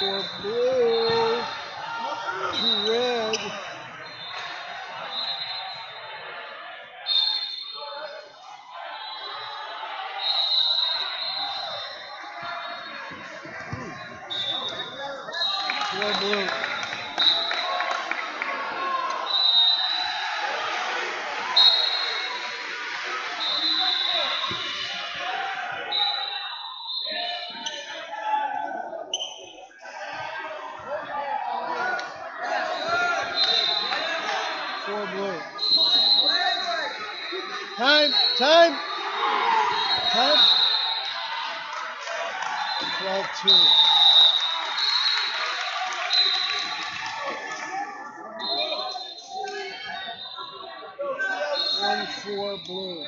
For blue to red. Blue. Four blue. Time, time. Time. 12 2. One four blue.